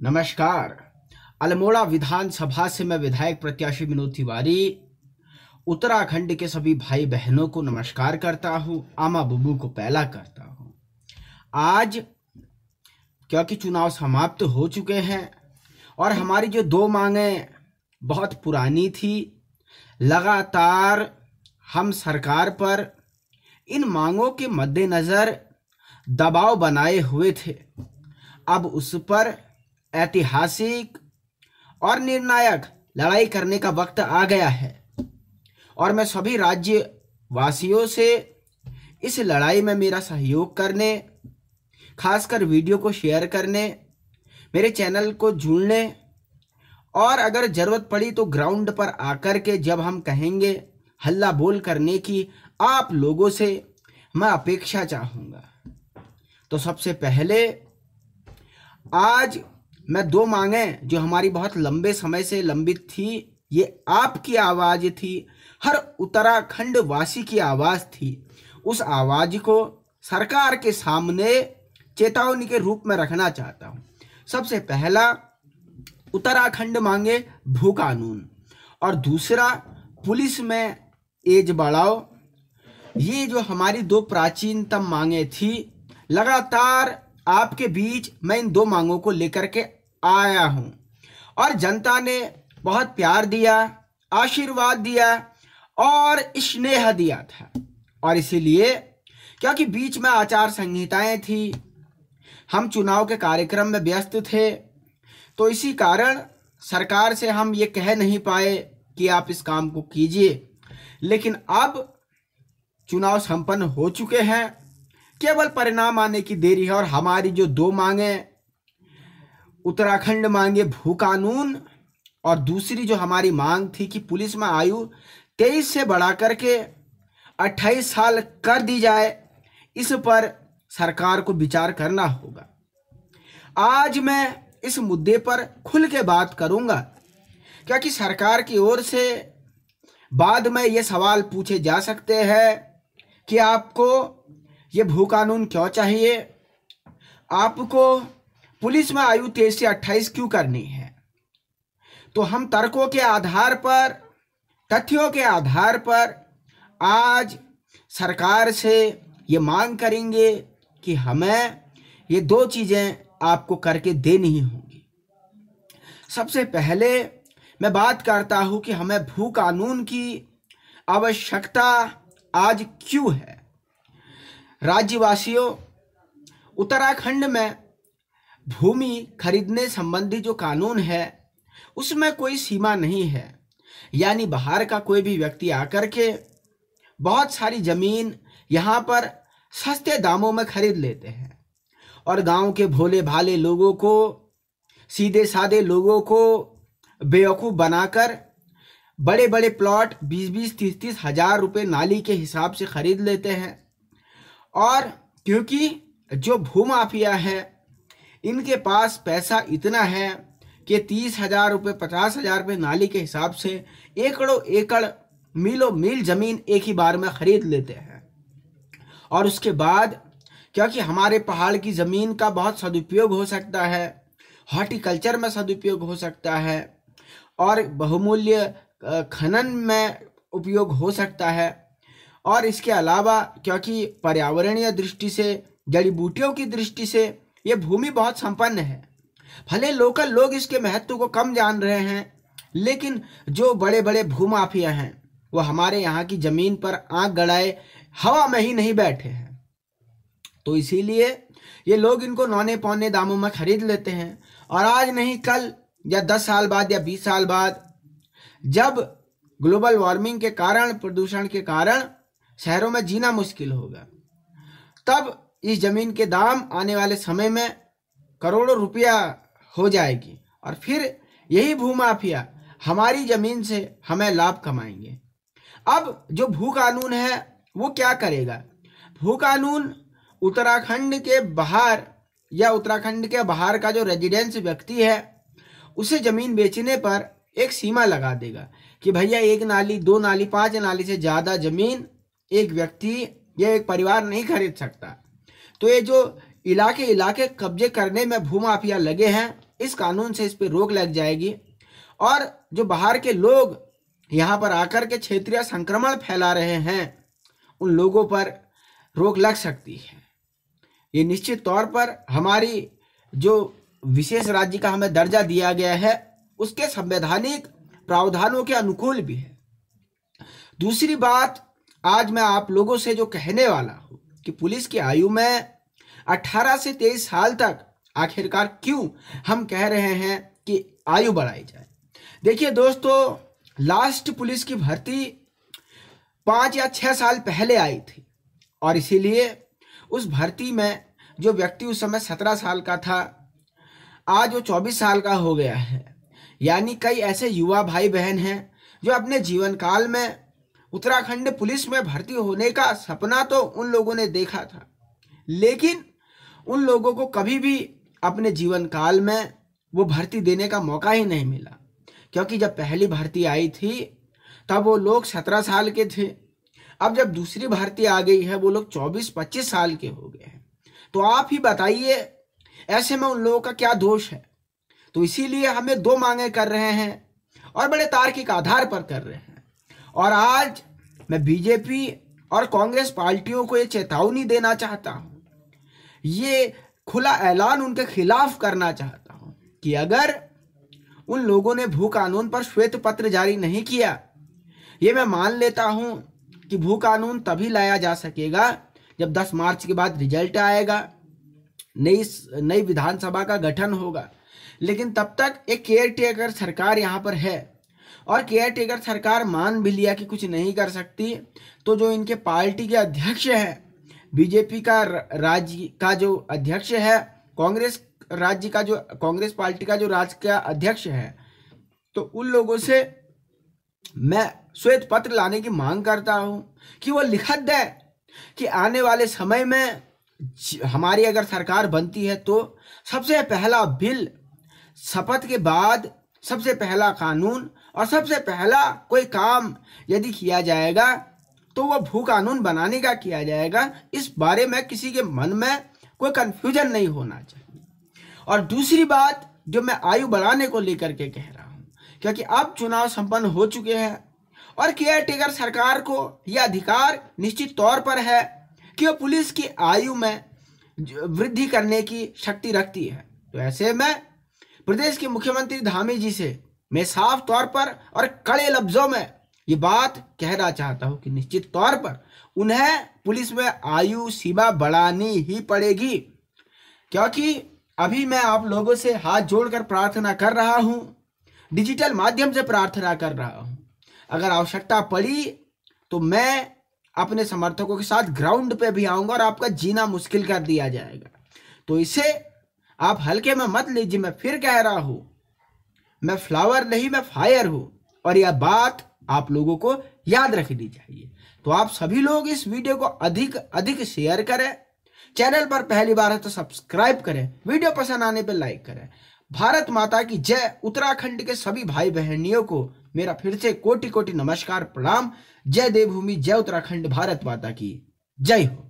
नमस्कार। अल्मोड़ा विधानसभा से मैं विधायक प्रत्याशी विनोद तिवारी, उत्तराखंड के सभी भाई बहनों को नमस्कार करता हूँ, आमा बुबू को पहला करता हूँ। आज, क्योंकि चुनाव समाप्त हो चुके हैं और हमारी जो दो मांगे बहुत पुरानी थी, लगातार हम सरकार पर इन मांगों के मद्देनज़र दबाव बनाए हुए थे। अब उस पर ऐतिहासिक और निर्णायक लड़ाई करने का वक्त आ गया है। और मैं सभी राज्य वासियों से इस लड़ाई में मेरा सहयोग करने, खासकर वीडियो को शेयर करने, मेरे चैनल को जुड़ने और अगर ज़रूरत पड़ी तो ग्राउंड पर आकर के जब हम कहेंगे हल्ला बोल करने की, आप लोगों से मैं अपेक्षा चाहूँगा। तो सबसे पहले आज मैं दो मांगे जो हमारी बहुत लंबे समय से लंबित थी। ये आपकी आवाज़ थी। हर उत्तराखंड वासी की आवाज़ थी। उस आवाज़ को सरकार के सामने चेतावनी के रूप में रखना चाहता हूँ। सबसे पहला, उत्तराखंड मांगे भू कानून और दूसरा, पुलिस में एज बढ़ाओ। ये जो हमारी दो प्राचीनतम मांगे थी, लगातार आपके बीच मैं इन दो मांगों को लेकर के आया हूँ। और जनता ने बहुत प्यार दिया, आशीर्वाद दिया और स्नेह दिया था। और इसीलिए, क्योंकि बीच में आचार संहिताएँ थी, हम चुनाव के कार्यक्रम में व्यस्त थे तो इसी कारण सरकार से हम ये कह नहीं पाए कि आप इस काम को कीजिए। लेकिन अब चुनाव संपन्न हो चुके हैं, केवल परिणाम आने की देरी है और हमारी जो दो मांगे उत्तराखंड मांगे भू कानून और दूसरी जो हमारी मांग थी कि पुलिस में आयु तेईस से बढ़ा करके अट्ठाईस साल कर दी जाए, इस पर सरकार को विचार करना होगा। आज मैं इस मुद्दे पर खुल के बात करूँगा, क्योंकि सरकार की ओर से बाद में ये सवाल पूछे जा सकते हैं कि आपको ये भू कानून क्यों चाहिए? आपको पुलिस में आयु तेईस से अट्ठाईस क्यों करनी है? तो हम तर्कों के आधार पर, तथ्यों के आधार पर आज सरकार से ये मांग करेंगे कि हमें ये दो चीज़ें आपको करके देनी होंगी। सबसे पहले मैं बात करता हूँ कि हमें भू कानून की आवश्यकता आज क्यों है? राज्यवासियों, उत्तराखंड में भूमि खरीदने संबंधी जो कानून है, उसमें कोई सीमा नहीं है। यानी बाहर का कोई भी व्यक्ति आकर के बहुत सारी ज़मीन यहाँ पर सस्ते दामों में खरीद लेते हैं और गाँव के भोले भाले लोगों को, सीधे साधे लोगों को बेवकूफ़ बनाकर बड़े बड़े प्लॉट बीस बीस तीस तीस हज़ार रुपये नाली के हिसाब से खरीद लेते हैं। और क्योंकि जो भूमाफिया है इनके पास पैसा इतना है कि तीस हज़ार रुपये, पचास हज़ार रुपये नाली के हिसाब से एकड़ों एकड़ मीलों मील ज़मीन एक ही बार में खरीद लेते हैं। और उसके बाद, क्योंकि हमारे पहाड़ की ज़मीन का बहुत सदुपयोग हो सकता है, हॉर्टिकल्चर में सदुपयोग हो सकता है, और बहुमूल्य खनन में उपयोग हो सकता है। और इसके अलावा, क्योंकि पर्यावरणीय दृष्टि से, जड़ी बूटियों की दृष्टि से ये भूमि बहुत संपन्न है। भले लोकल लोग इसके महत्व को कम जान रहे हैं, लेकिन जो बड़े बड़े भूमाफिया हैं, वो हमारे यहाँ की ज़मीन पर आँख गड़ाए, हवा में ही नहीं बैठे हैं। तो इसीलिए ये लोग इनको नौने पौने दामों में खरीद लेते हैं। और आज नहीं, कल या दस साल बाद या बीस साल बाद, जब ग्लोबल वार्मिंग के कारण, प्रदूषण के कारण शहरों में जीना मुश्किल होगा, तब इस ज़मीन के दाम आने वाले समय में करोड़ों रुपया हो जाएगी। और फिर यही भूमाफिया हमारी ज़मीन से हमें लाभ कमाएँगे। अब जो भू कानून है, वो क्या करेगा? भू कानून उत्तराखंड के बाहर या उत्तराखंड के बाहर का जो रेजिडेंस व्यक्ति है, उसे ज़मीन बेचने पर एक सीमा लगा देगा कि भैया, एक नाली, दो नाली, पाँच नाली से ज़्यादा ज़मीन एक व्यक्ति या एक परिवार नहीं खरीद सकता। तो ये जो इलाके इलाके कब्जे करने में भूमाफिया लगे हैं, इस कानून से इस पर रोक लग जाएगी। और जो बाहर के लोग यहाँ पर आकर के क्षेत्रीय संक्रमण फैला रहे हैं, उन लोगों पर रोक लग सकती है। ये निश्चित तौर पर हमारी जो विशेष राज्य का हमें दर्जा दिया गया है, उसके संवैधानिक प्रावधानों के अनुकूल भी है। दूसरी बात, आज मैं आप लोगों से जो कहने वाला हूँ कि पुलिस की आयु में 18 से 23 साल तक आखिरकार क्यों हम कह रहे हैं कि आयु बढ़ाई जाए? देखिए दोस्तों लास्ट पुलिस की भर्ती पाँच या छः साल पहले आई थी और इसीलिए उस भर्ती में जो व्यक्ति उस समय सत्रह साल का था, आज वो चौबीस साल का हो गया है। यानी कई ऐसे युवा भाई बहन हैं जो अपने जीवन काल में उत्तराखंड पुलिस में भर्ती होने का सपना तो उन लोगों ने देखा था। लेकिन उन लोगों को कभी भी अपने जीवन काल में वो भर्ती देने का मौका ही नहीं मिला। क्योंकि जब पहली भर्ती आई थी, तब वो लोग सत्रह साल के थे। अब जब दूसरी भर्ती आ गई है, वो लोग चौबीस, पच्चीस साल के हो गए हैं। तो आप ही बताइए, ऐसे में उन लोगों का क्या दोष है? तो इसीलिए हमें दो मांगे कर रहे हैं और बड़े तार्किक आधार पर कर रहे हैं। और आज मैं बीजेपी और कांग्रेस पार्टियों को ये चेतावनी देना चाहता हूँ। ये खुला ऐलान उनके खिलाफ करना चाहता हूँ कि अगर उन लोगों ने भू कानून पर श्वेत पत्र जारी नहीं किया, ये मैं मान लेता हूँ कि भू कानून तभी लाया जा सकेगा जब 10 मार्च के बाद रिज़ल्ट आएगा, नई नई विधानसभा का गठन होगा। लेकिन तब तक एक केयर टेकर सरकार यहाँ पर है। और केयर टेकर सरकार मान भी लिया कि कुछ नहीं कर सकती तो जो इनके पार्टी के अध्यक्ष है, बीजेपी का राज्य का जो अध्यक्ष है, कांग्रेस राज्य का जो, कांग्रेस पार्टी का जो राज्य का अध्यक्ष है तो उन लोगों से मैं श्वेत पत्र लाने की मांग करता हूँ कि वो लिखत दे कि आने वाले समय में हमारी अगर सरकार बनती है तो सबसे पहला बिल शपथ के बाद सबसे पहला कानून और सबसे पहला कोई काम यदि किया जाएगा तो वह भू कानून बनाने का किया जाएगा। इस बारे में किसी के मन में कोई कंफ्यूजन नहीं होना चाहिए। और दूसरी बात जो मैं आयु बढ़ाने को लेकर के कह रहा हूँ, क्योंकि अब चुनाव संपन्न हो चुके हैं और केयर टेकर सरकार को यह अधिकार निश्चित तौर पर है कि वो पुलिस की आयु में वृद्धि करने की शक्ति रखती है। तो ऐसे में प्रदेश के मुख्यमंत्री धामी जी से मैं साफ़ तौर पर और कड़े लफ्जों में ये बात कहना चाहता हूँ कि निश्चित तौर पर उन्हें पुलिस में आयु सीमा बढ़ानी ही पड़ेगी। क्योंकि अभी मैं आप लोगों से हाथ जोड़कर प्रार्थना कर रहा हूँ, डिजिटल माध्यम से प्रार्थना कर रहा हूँ। अगर आवश्यकता पड़ी तो मैं अपने समर्थकों के साथ ग्राउंड पे भी आऊँगा और आपका जीना मुश्किल कर दिया जाएगा। तो इसे आप हल्के में मत लीजिए, मैं फिर कह रहा हूँ। मैं फ्लावर नहीं, मैं फायर हूँ। और यह बात आप लोगों को याद रखनी चाहिए। तो आप सभी लोग इस वीडियो को अधिक अधिक शेयर करें। चैनल पर पहली बार है तो सब्सक्राइब करें। वीडियो पसंद आने पर लाइक करें। भारत माता की जय। उत्तराखंड के सभी भाई बहनियों को मेरा फिर से कोटि कोटि नमस्कार, प्रणाम। जय देवभूमि, जय उत्तराखंड, भारत माता की। जय हो।